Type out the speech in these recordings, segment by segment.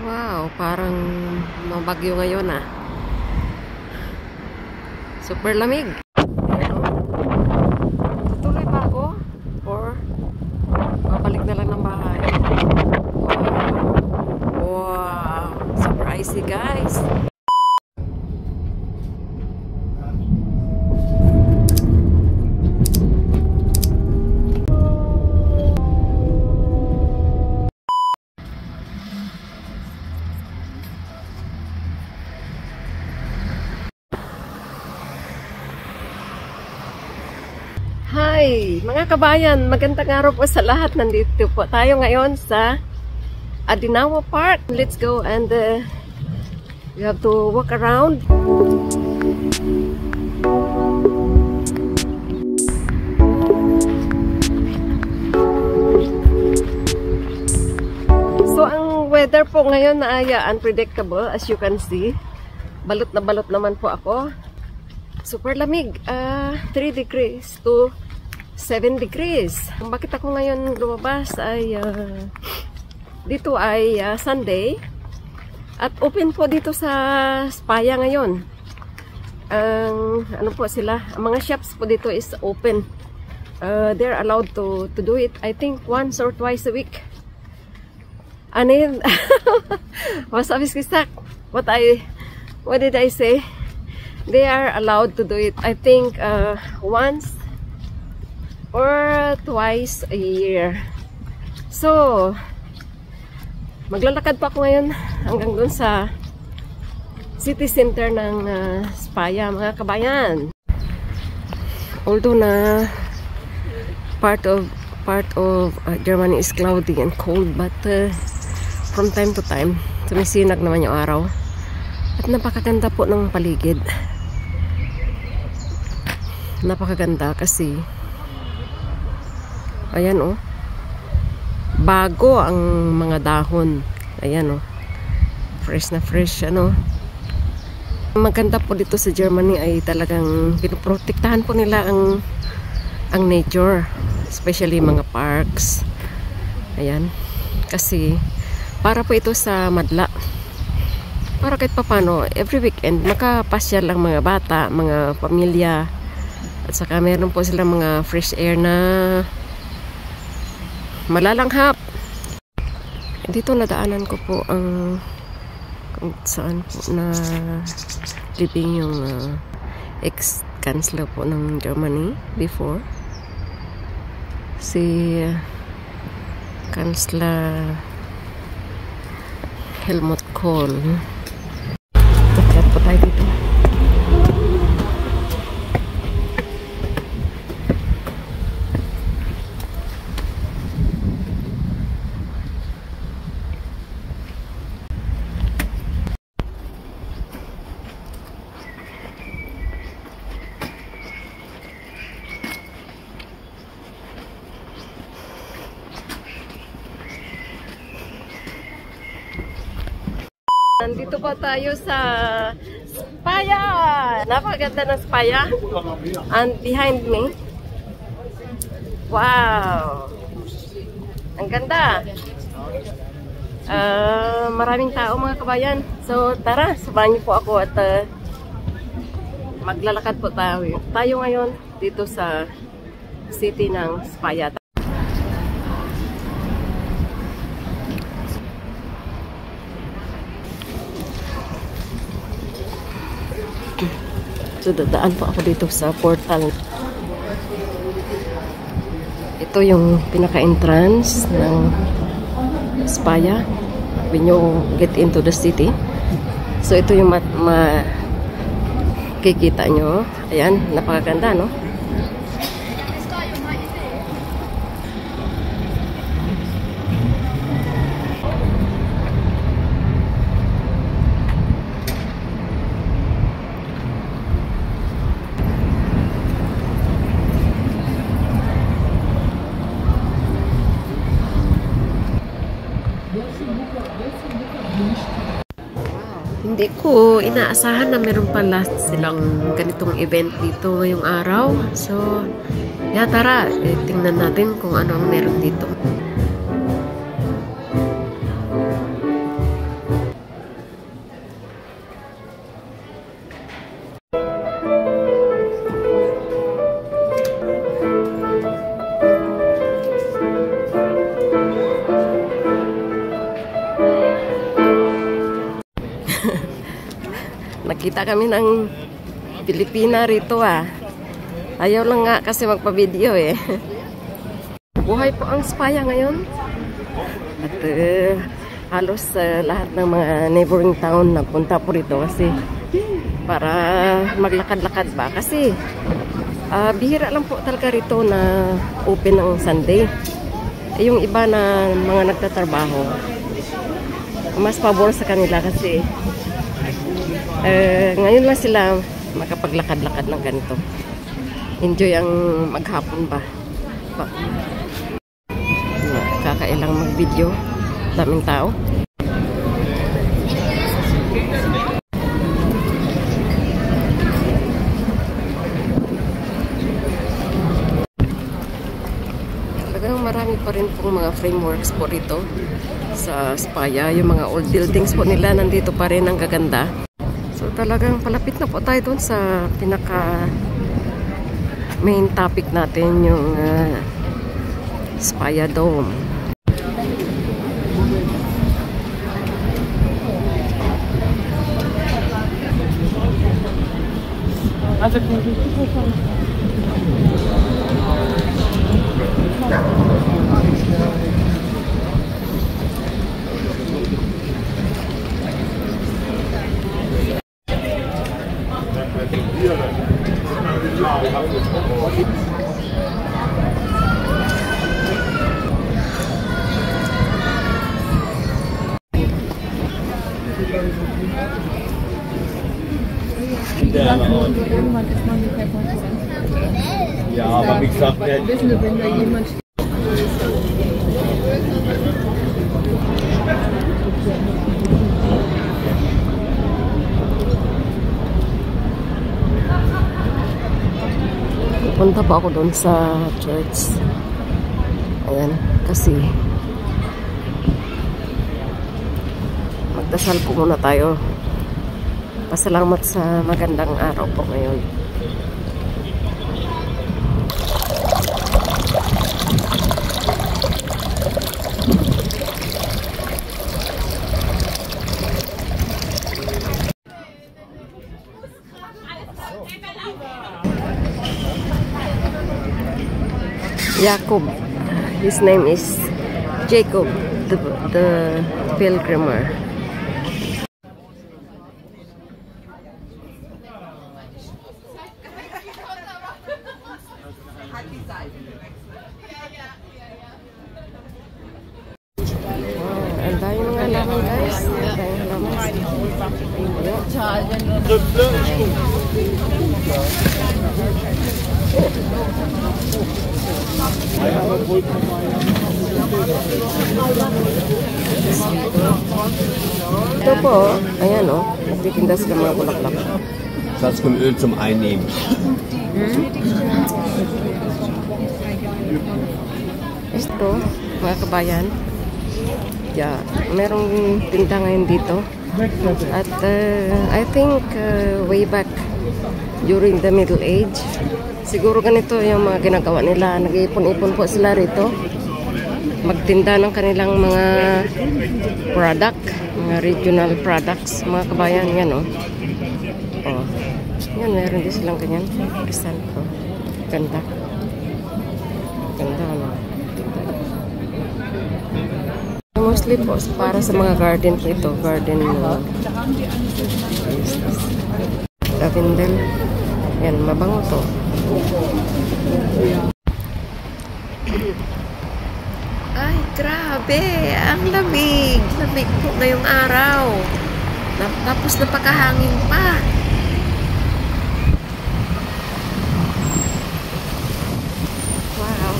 Wow, parang mabagyo ngayon ah. Super lamig. Oh. Tutuloy ba ako? Or babalik na lang ng bahay? Wow. wow. Super icy guys. Mga kabayan, magandang araw po sa lahat. Nandito po tayo ngayon sa Adinawa Park. Let's go and uh, we have to walk around. So, ang weather po ngayon na ay uh, unpredictable as you can see. Balot na balot naman po ako. Super lamig. Uh, 3 degrees to 7 degrees. Bakit ako ngayon lumabas ay uh, dito ay uh, Sunday at open po dito sa Spaya ngayon. Ang um, ano po sila, ang mga shops po dito is open. Uh, they're allowed to to do it I think once or twice a week. Ano yun? Masabi ko What I what did I say? They are allowed to do it I think uh, once or twice a year. So, maglalakad pa ako ngayon hanggang dun sa city center ng uh, Spaya, mga kabayan. Although na part of part of uh, Germany is cloudy and cold but uh, from time to time sumisinag naman yung araw at napakaganda po ng paligid napakaganda kasi Ayan oh. Bago ang mga dahon. Ayan oh. Fresh na fresh ano. Maganda po dito sa Germany ay talagang pinoprotektahan po nila ang ang nature, especially mga parks. Ayan. Kasi para po ito sa madla. Para kahit papano, every weekend makapasyal lang mga bata, mga pamilya. At saka meron po silang mga fresh air na malalanghap. Dito nadaanan ko po ang kung saan po na living yung uh, ex-kansler po ng Germany before. Si uh, Kansler Helmut Kohl. Bakit po tayo dito? Pa tayo sa Spaya! Napakaganda ng Spaya. And behind me, wow! Ang ganda! Uh, maraming tao mga kabayan. So tara, sabahan niyo po ako at uh, maglalakad po tayo. Tayo ngayon dito sa city ng Spaya. So, dadaan po ako dito sa portal. Ito yung pinaka-entrance ng Spaya when you get into the city. So, ito yung makikita ma nyo. Ayan, napakaganda, no? Hindi ko inaasahan na meron pala silang ganitong event dito ngayong araw. So, ya tara, eh, tingnan natin kung ano ang meron dito. Nakita kami ng Pilipina rito ah. Ayaw lang nga kasi magpa-video eh. Buhay po ang Spaya ngayon. At uh, halos uh, lahat ng mga neighboring town nagpunta po rito kasi para maglakad-lakad ba. Kasi uh, bihira lang po talaga rito na open ng Sunday. Eh, yung iba na mga nagtatrabaho, mas pabor sa kanila kasi uh, ngayon lang sila makapaglakad-lakad ng ganito. Enjoy ang maghapon ba. ba kakailang mag-video. Daming tao. Talagang marami pa rin pong mga frameworks po rito sa Spaya. Yung mga old buildings po nila nandito pa rin ang gaganda. So talagang palapit na po tayo doon sa pinaka main topic natin yung uh, Spaya Dome. Also Irgendwann Punta pa ako doon sa church. Ayan, kasi magdasal po muna tayo. Pasalamat sa magandang araw po ngayon. Jacob. His name is Jacob, the, the pilgrimer. Wow, ang dami mga halaman guys. Ang dami halaman. Ito po, ayan o. Oh, nagtitinda sila mga bulaklak. Satzgumöl zum Einnehmen. Ito, mga kabayan. Yeah, merong tinda ngayon dito. At uh, I think uh, way back during the Middle Age, siguro ganito yung mga ginagawa nila. Nag-ipon-ipon po sila rito. Magtinda ng kanilang mga product, mga regional products, mga kabayan. Yan o. Oh. oh. Yan, meron din silang ganyan. Krisan ko. Ganda. Ganda, ano. Mostly po para sa mga garden po ito. Garden uh, lavendel. Yan, mabango to. Ay, grabe. Ang lamig. Lamig po ngayong araw. Tapos napakahangin pa. Wow.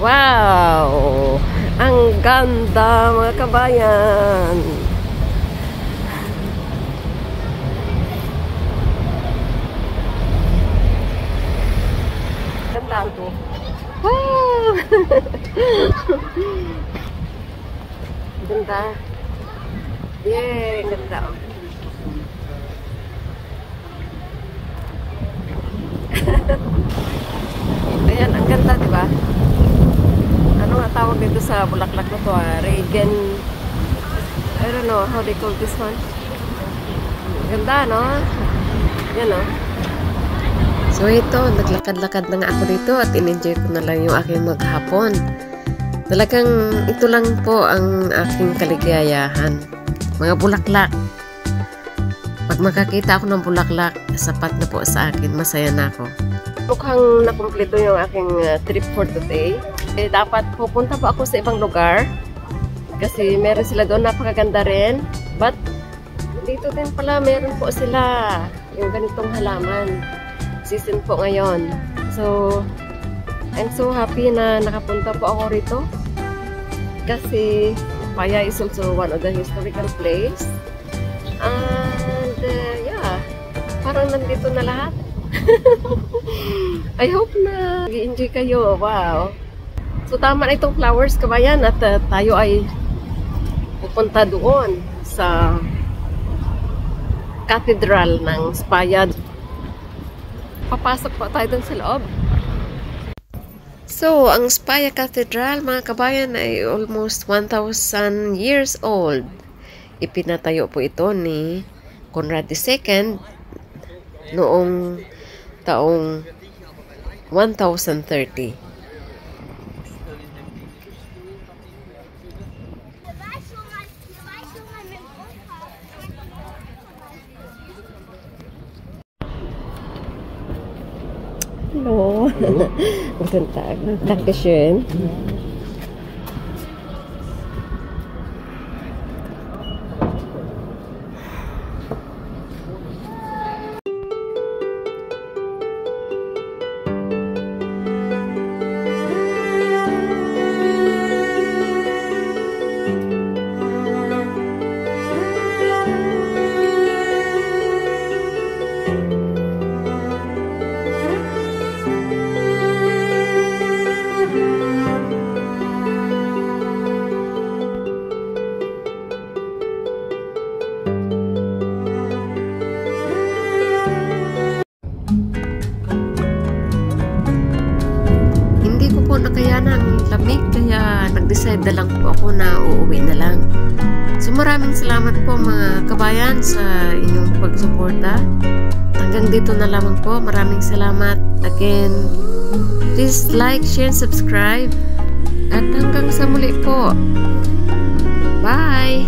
Wow! Ang ganda mga kabayan! Ganda. Yeah, ganda. Ayan, ang ganda, di ba? tawag dito sa bulaklak na to? Ah? Reagan, I don't know how they call this one. Ganda, no? Yan, no? So ito, naglakad-lakad na nga ako dito at in-enjoy ko na lang yung aking maghapon. Talagang ito lang po ang aking kaligayahan. Mga bulaklak. Pag makakita ako ng bulaklak, sapat na po sa akin. Masaya na ako. Mukhang nakumpleto yung aking uh, trip for today. Eh, dapat pupunta pa ako sa ibang lugar. Kasi meron sila doon napakaganda rin. But, dito din pala meron po sila yung ganitong halaman. Season po ngayon. So, I'm so happy na nakapunta po ako rito. Kasi, Paya is also one of the historical place. And, uh, yeah, parang nandito na lahat. I hope na i-enjoy kayo. Wow. So, tama na itong flowers, kabayan, at uh, tayo ay pupunta doon sa cathedral ng Spayad. Papasok po tayo doon sa loob. So, ang Spaya Cathedral, mga kabayan, ay almost 1,000 years old. Ipinatayo po ito ni Conrad II noong taong 1030. Hallo. Guten Tag. Dankeschön. Nakayanan ang lamig kaya nag-decide na lang po ako na uuwi na lang. So maraming salamat po mga kabayan sa inyong pagsuporta. Hanggang dito na lamang po. Maraming salamat. Again, please like, share, and subscribe. At hanggang sa muli po. Bye!